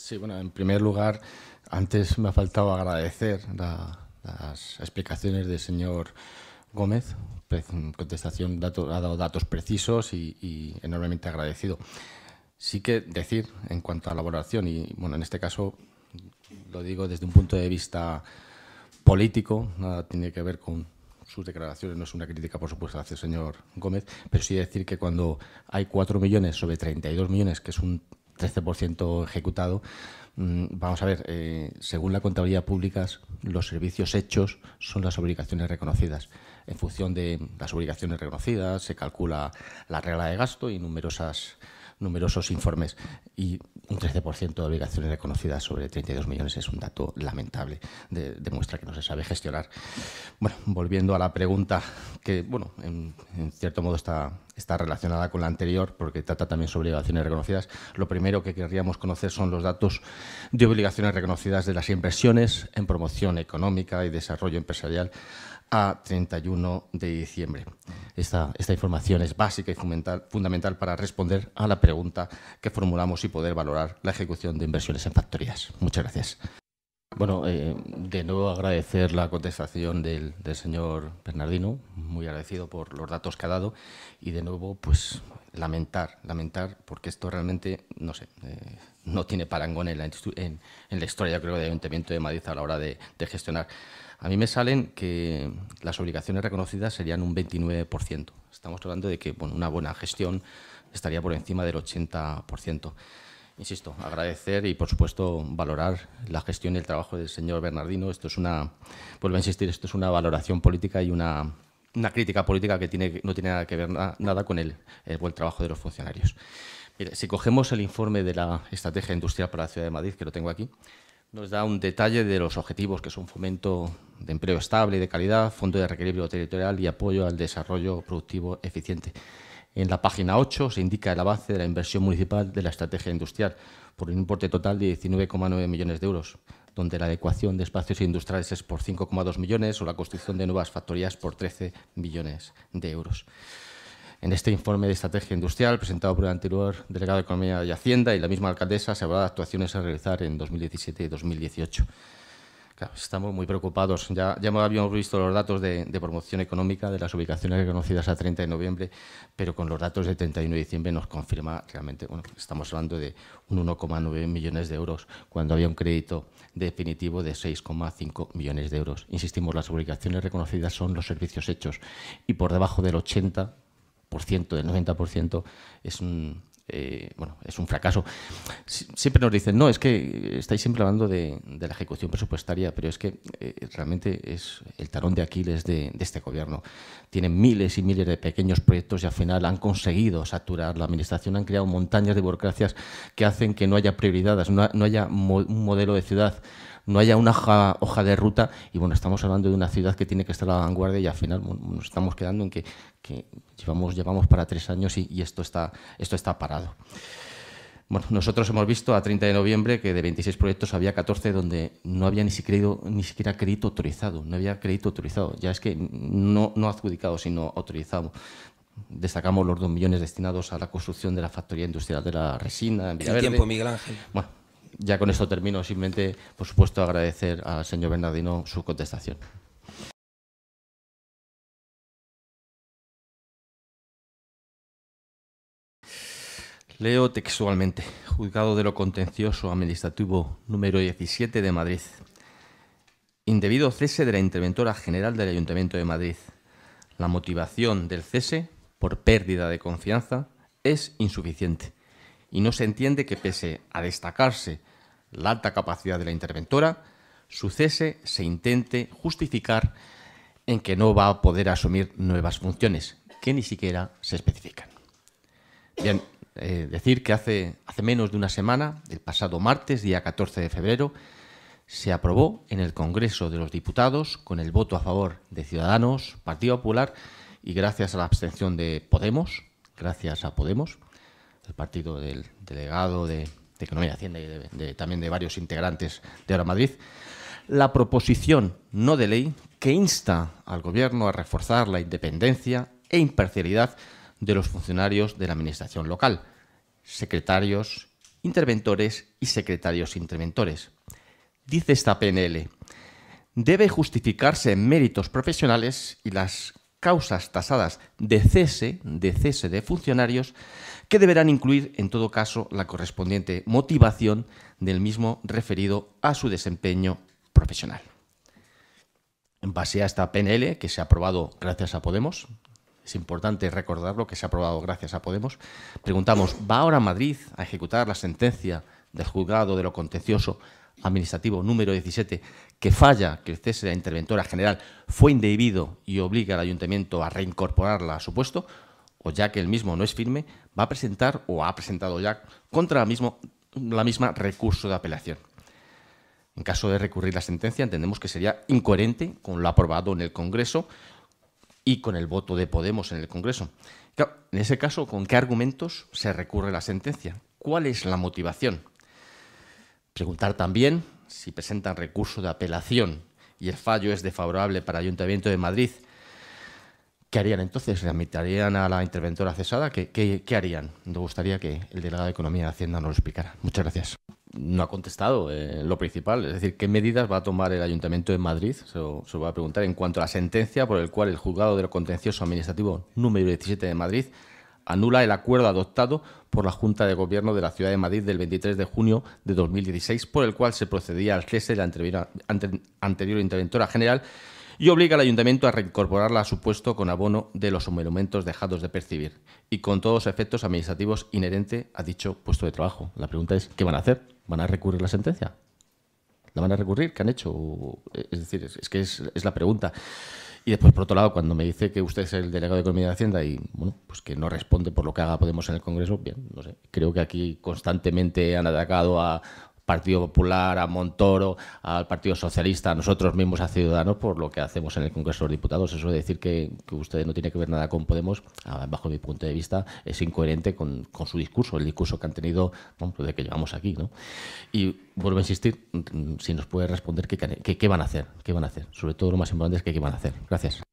Sí, bueno, en primer lugar, antes me ha faltado agradecer las explicaciones del señor Gómez. Contestación, ha dado datos precisos y, enormemente agradecido. Sí que decir, en cuanto a la valoración, y bueno, en este caso lo digo desde un punto de vista político, nada tiene que ver con sus declaraciones, no es una crítica, por supuesto, hacia el señor Gómez, pero sí decir que cuando hay 4 millones sobre 32 millones, que es un 13% ejecutado, mm, vamos a ver, eh, según la contabilidad pública, los servicios hechos son las obligaciones reconocidas. En función de las obligaciones reconocidas, se calcula la regla de gasto y numerosas numerosos informes y un 13% de obligaciones reconocidas sobre 32 millones es un dato lamentable, demuestra que no se sabe gestionar. Bueno, volviendo a la pregunta que, bueno, en, cierto modo está, está relacionada con la anterior porque trata también sobre obligaciones reconocidas. Lo primero que querríamos conocer son los datos de obligaciones reconocidas de las inversiones en promoción económica y desarrollo empresarial a 31 de diciembre. Esta, esta información es básica y fundamental, fundamental, para responder a la pregunta que formulamos y poder valorar la ejecución de inversiones en factorías. Muchas gracias. Bueno, eh, de nuevo agradecer la contestación del, señor Bernardino, muy agradecido por los datos que ha dado y de nuevo, pues lamentar, lamentar, porque esto realmente, no sé, eh, no tiene parangón en la, en, la historia, creo, del Ayuntamiento de Madrid a la hora de, de gestionar. A mí me salen que las obligaciones reconocidas serían un 29%. Estamos hablando de que bueno, una buena gestión estaría por encima del 80%. Insisto, agradecer y, por supuesto, valorar la gestión y el trabajo del señor Bernardino. Esto es una, vuelvo a insistir, esto es una valoración política y una, una crítica política que tiene, no tiene nada que ver nada con el, buen trabajo de los funcionarios. Si cogemos el informe de la Estrategia Industrial para la Ciudad de Madrid, que lo tengo aquí, nos da un detalle de los objetivos, que son fomento de empleo estable y de calidad, fondo de reequilibrio territorial y apoyo al desarrollo productivo eficiente. En la página 8 se indica el avance de la inversión municipal de la estrategia industrial por un importe total de 19,9 millones de euros, donde la adecuación de espacios industriales es por 5,2 millones o la construcción de nuevas factorías por 13 millones de euros. En este informe de estrategia industrial presentado por el anterior delegado de Economía y Hacienda y la misma alcaldesa se hablaba de actuaciones a realizar en 2017 y 2018. Estamos muy preocupados. Ya, ya habíamos visto los datos de, promoción económica de las ubicaciones reconocidas a 30 de noviembre, pero con los datos de 31 de diciembre nos confirma realmente, bueno, estamos hablando de un 1,9 millones de euros, cuando había un crédito definitivo de 6,5 millones de euros. Insistimos, las ubicaciones reconocidas son los servicios hechos y por debajo del 80 del 90% es un, eh, bueno, es un fracaso. Siempre nos dicen, no, es que estáis siempre hablando de, la ejecución presupuestaria, pero es que eh, realmente es el talón de Aquiles de, este gobierno. Tienen miles y miles de pequeños proyectos y al final han conseguido saturar la administración, han creado montañas de burocracias que hacen que no haya prioridades, no, no haya un modelo de ciudad no haya una hoja, de ruta y bueno, estamos hablando de una ciudad que tiene que estar a la vanguardia y al final nos estamos quedando en que, llevamos, llevamos para tres años y, esto, está, esto está parado. Bueno, nosotros hemos visto a 30 de noviembre que de 26 proyectos había 14 donde no había ni siquiera, ni siquiera crédito autorizado, no había crédito autorizado, ya es que no, no adjudicado, sino autorizado. Destacamos los 2 millones destinados a la construcción de la factoría industrial de la resina en El tiempo, Miguel Ángel. Bueno, ya con esto termino. Simplemente, por supuesto, agradecer al señor Bernardino su contestación. Leo textualmente, Juzgado de lo Contencioso Administrativo número 17 de Madrid. Indebido cese de la interventora general del Ayuntamiento de Madrid. La motivación del cese, por pérdida de confianza, es insuficiente y no se entiende que pese a destacarse la alta capacidad de la interventora, su cese se intente justificar en que no va a poder asumir nuevas funciones, que ni siquiera se especifican. Bien, eh, decir que hace, hace menos de una semana, el pasado martes, día 14 de febrero, se aprobó en el Congreso de los Diputados, con el voto a favor de Ciudadanos, Partido Popular y gracias a la abstención de Podemos, gracias a Podemos, el partido del delegado de Economía y Hacienda y también de varios integrantes de Ahora Madrid, la proposición no de ley que insta al Gobierno a reforzar la independencia e imparcialidad de los funcionarios de la Administración local, secretarios interventores y secretarios interventores. Dice esta PNL, debe justificarse méritos profesionales y las causas tasadas de cese, de cese de funcionarios que deberán incluir en todo caso la correspondiente motivación del mismo referido a su desempeño profesional. En base a esta PNL que se ha aprobado gracias a Podemos, es importante recordarlo que se ha aprobado gracias a Podemos, preguntamos, ¿va ahora Madrid a ejecutar la sentencia del juzgado de lo contencioso administrativo número 17 que falla que el cese de la interventora general fue indebido y obliga al ayuntamiento a reincorporarla a su puesto, o ya que el mismo no es firme, va a presentar o ha presentado ya contra la, misma recurso de apelación. En caso de recurrir la sentencia, entendemos que sería incoherente con lo aprobado en el Congreso y con el voto de Podemos en el Congreso. en ese caso, ¿con qué argumentos se recurre la sentencia? ¿Cuál es la motivación? Preguntar también si presentan recurso de apelación y el fallo es desfavorable para el Ayuntamiento de Madrid, ¿qué harían entonces? ¿Remitarían a la interventora cesada? ¿Qué, qué, harían? Me gustaría que el delegado de Economía y Hacienda nos lo explicara. Muchas gracias. No ha contestado eh, lo principal, es decir, ¿qué medidas va a tomar el Ayuntamiento de Madrid? Se lo voy a preguntar en cuanto a la sentencia por el cual el Juzgado de lo Contencioso Administrativo número 17 de Madrid anula el acuerdo adoptado por la Junta de Gobierno de la Ciudad de Madrid del 23 de junio de 2016, por el cual se procedía al cese de la anterior interventora general y obliga al ayuntamiento a reincorporarla a su puesto con abono de los monumentos dejados de percibir y con todos los efectos administrativos inherentes a dicho puesto de trabajo. La pregunta es, ¿qué van a hacer? ¿Van a recurrir la sentencia? ¿La van a recurrir? ¿Qué han hecho? Es decir, es, que es, es la pregunta. Y después, por otro lado, cuando me dice que usted es el delegado de Economía de Hacienda y, bueno, pues que no responde por lo que haga Podemos en el Congreso, bien, no sé. Creo que aquí constantemente han atacado a Partido Popular, a Montoro, al Partido Socialista, a nosotros mismos, a Ciudadanos, por lo que hacemos en el Congreso de los Diputados. Eso de decir que, que usted no tiene que ver nada con Podemos, bajo mi punto de vista, es incoherente con, su discurso, el discurso que han tenido bueno, pues de que llevamos aquí. ¿no? Y vuelvo a insistir, si nos puede responder qué, qué, qué van a hacer, qué van a hacer. Sobre todo lo más importante es que qué van a hacer. Gracias.